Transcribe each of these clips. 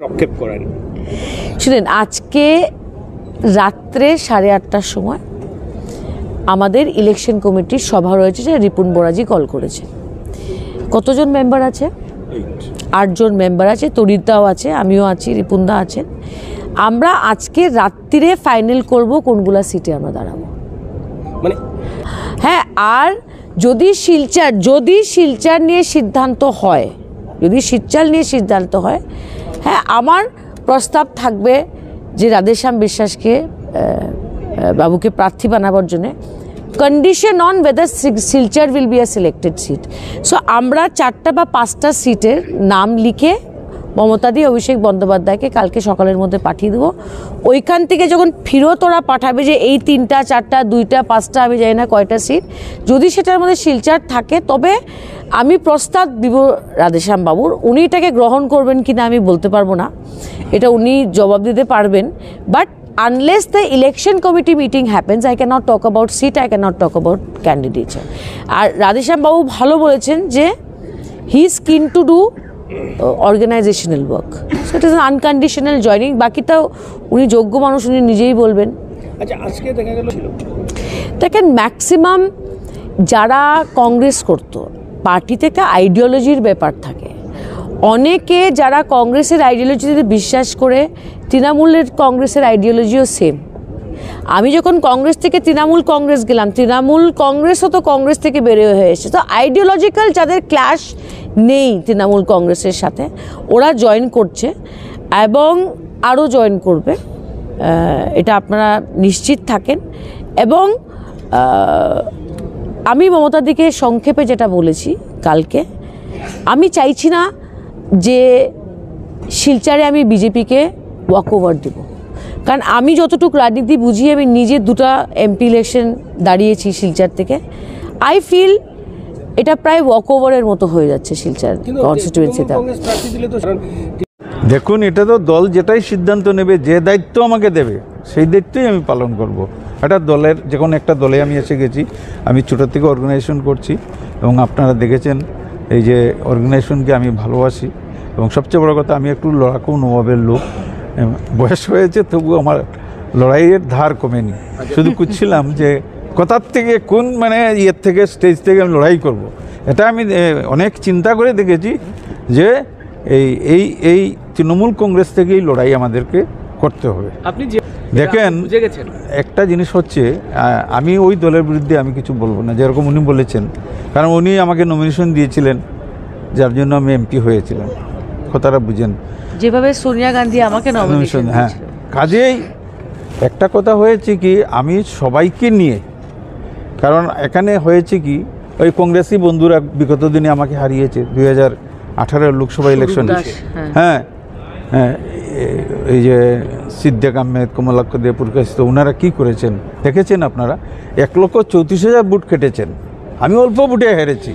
প্রক্ষেপ করেন শুনেন আজকে রাত্রে সাড়ে আটটার সময় আমাদের ইলেকশন কমিটির সভা রয়েছে যে রিপুন বোরাজি কল করেছে। কতজন মেম্বার আছে? আটজন মেম্বার আছে তরিদাও আছে আমিও আছি রিপুনদা আছেন। আমরা আজকে রাত্রিরে ফাইনাল করব কোনগুলা সিটে আমরা দাঁড়াবো। মানে হ্যাঁ আর যদি শিলচার যদি শিলচার নিয়ে সিদ্ধান্ত হয় যদি শিলচার নিয়ে সিদ্ধান্ত হয় হ্যাঁ আমার প্রস্তাব থাকবে যে রাধেশ্যাম বিশ্বাসকে বাবুকে প্রার্থী বানাবার জন্যে। Condition on weather Silchar will be a selected seat so আমরা চারটা বা পাঁচটা সিটের নাম লিখে মমতাদি, অভিষেক বন্দ্যোপাধ্যায়কে কালকে সকালের মধ্যে পাঠিয়ে দেবো। ওইখান থেকে যখন ফিরত ওরা পাঠাবে যে এই তিনটা, চারটা, দুইটা, পাঁচটা, আমি জানি না কয়টা সিট। যদি সেটার মধ্যে শিলচার থাকে, তবে আমি প্রস্তাব দিব রাধেশ্যাম বাবুর উনি এটাকে গ্রহণ করবেন কিনা আমি বলতে পারব না। এটা উনি জবাব দিতে পারবেন। But unless the election committee meeting happens I cannot talk about seat I cannot talk about candidates আর রাধেশ্যাম বাবু ভালো বলেছেন যে he is keen to do organisational work so it is unconditional joining বাকিটাও উনি যোগ্য মানুষ উনি নিজেই বলবেন। আচ্ছা আজকে দেখা গেল দেখেন ম্যাক্সিমাম যারা কংগ্রেস করত পার্টি থেকে আইডিওলজির ব্যাপার থাকে। অনেকে যারা কংগ্রেসের আইডিওলজিতে বিশ্বাস করে, তৃণমূলের কংগ্রেসের আইডিওলজিও সেম আমি যখন কংগ্রেস থেকে তৃণমূল কংগ্রেস গেলাম, তৃণমূল কংগ্রেসও তো কংগ্রেস থেকে বেরিয়ে হয়ে এসেছে। তো আইডিওলজিক্যাল যাদের ক্লাশ নেই তৃণমূল কংগ্রেসের সাথে, ওরা জয়েন করছে এবং আরও জয়েন করবে। এটা আপনারা নিশ্চিত থাকেন। এবং আমি মমতার দিকে সংক্ষেপে যেটা বলেছি কালকে আমি চাইছি না যে শিলচারে আমি বিজেপিকে ওয়াক ওভার দেব। কারণ আমি যতটুকু রাজনীতি বুঝি আমি নিজে দুটা এমপি ইলেকশন দাঁড়িয়েছি শিলচার থেকে। আই ফিল এটা প্রায় ওয়াক ওভারের মতো হয়ে যাচ্ছে শিলচার কনস্টিটুয়েন্সিতে দেখুন এটা তো দল যেটাই সিদ্ধান্ত নেবে যে দায়িত্ব আমাকে দেবে সেই দায়িত্বই আমি পালন করব। একটা দলের, যে কোনো একটা দলে আমি এসে গেছি। আমি ছোটো থেকে অর্গানাইজেশন করছি এবং আপনারা দেখেছেন এই যে অর্গানাইজেশনকে আমি ভালোবাসি। এবং সবচেয়ে বড় কথা, আমি একটু লড়াকু নবাবের লোক। বয়স হয়েছে তবু আমার লড়াইয়ের ধার কমেনি। শুধু খুঁজছিলাম যে কোথার থেকে, কোন মানে ইয়ের থেকে স্টেজ থেকে আমি লড়াই করব। এটা আমি অনেক চিন্তা করে দেখেছি যে এই এই এই তৃণমূল কংগ্রেস থেকেই লড়াই আমাদেরকে করতে হবে। আপনি যে দেখেন একটা জিনিস হচ্ছে আমি ওই দলের বিরুদ্ধে আমি কিছু বলব না যেরকম উনি বলেছেন। কারণ উনি আমাকে নমিনেশন দিয়েছিলেন যার জন্য আমি এমপি হয়েছিলাম। কথাটা বুঝেন। যেভাবে সোনিয়া গান্ধী আমাকে নমিনেশন হ্যাঁ। কাজেই একটা কথা হয়েছে কি আমি সবাইকে নিয়ে কারণ এখানে হয়েছে কি ওই কংগ্রেসি বন্ধুরা বিগত দিনে আমাকে হারিয়েছে দুই হাজার আঠারোর লোকসভা ইলেকশন হ্যাঁ। হ্যাঁ এই যে সিদ্দিক আহমেদ কমলাক্ষ দিয়ে প্রকাশিত ওনারা কি করেছেন? দেখেছেন আপনারা? এক লক্ষ চৌত্রিশ হাজার বুট কেটেছেন। আমি অল্প বুটে হেরেছি।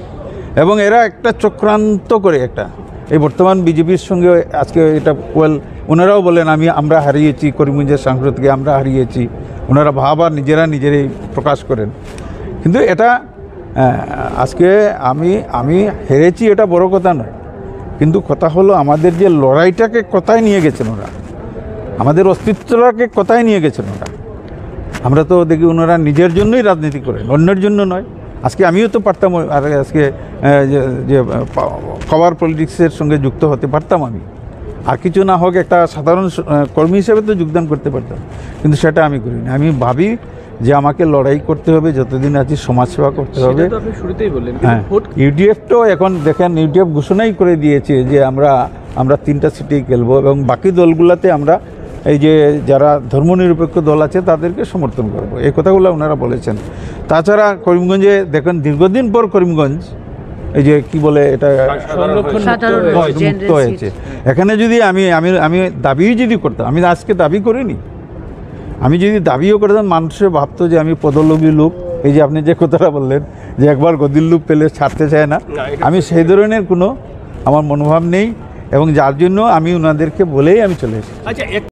এবং এরা একটা চক্রান্ত করে একটা। এই বর্তমান বিজেপির সঙ্গে আজকে এটা ওয়েল ওনারাও বলেন, আমি, আমরা হারিয়েছি, করিমগঞ্জের সাংসদকে আমরা হারিয়েছি। ওনারা ভাবার নিজেরা নিজেরাই প্রকাশ করেন। কিন্তু এটা আজকে আমি আমি হেরেছি এটা বড় কথা নয়। কিন্তু কথা হলো আমাদের যে লড়াইটাকে কোথায় নিয়ে গেছেন ওরা? আমাদের অস্তিত্বটাকে কোথায় নিয়ে গেছেন ওরা? আমরা তো দেখি ওনারা নিজের জন্যই রাজনীতি করেন, অন্যের জন্য নয়। আজকে আমিও তো পারতাম আর আজকে যে- পাওয়ার পলিটিক্সের সঙ্গে যুক্ত হতে পারতাম আমি। আর কিছু না হোক একটা সাধারণ কর্মী হিসেবে তো যোগদান করতে পারতাম। কিন্তু সেটা আমি করিনি। আমি ভাবি যে আমাকে লড়াই করতে হবে যতদিন আছি সমাজসেবা করতে হবে। সেটা তো আপনি শুরুতেই বললেন হ্যাঁ ইউডিএফ তো এখন দেখেন ইউডিএফ ঘোষণাই করে দিয়েছে যে আমরা আমরা তিনটা সিটেই খেলব এবং বাকি দলগুলোতে আমরা এই যে যারা ধর্মনিরপেক্ষ দল আছে তাদেরকে সমর্থন করব। এই কথাগুলো ওনারা বলেছেন। তাছাড়া করিমগঞ্জে দেখেন দীর্ঘদিন পর করিমগঞ্জ এই যে কি বলে এটা? সংরক্ষণ মুক্ত হয়েছে। এখানে যদি আমি আমি আমি দাবিও যদি করতাম আমি আজকে দাবি করিনি আমি যদি দাবিও করতাম মানুষে ভাবতো যে আমি পদলোভী লোক। এই যে আপনি যে কথাটা বললেন যে একবার গদির লোক পেলে ছাড়তে চায় না। আমি সেই ধরনের কোনো আমার মনোভাব নেই এবং যার জন্য আমি ওনাদেরকে বলেই আমি চলে এসেছি। আচ্ছা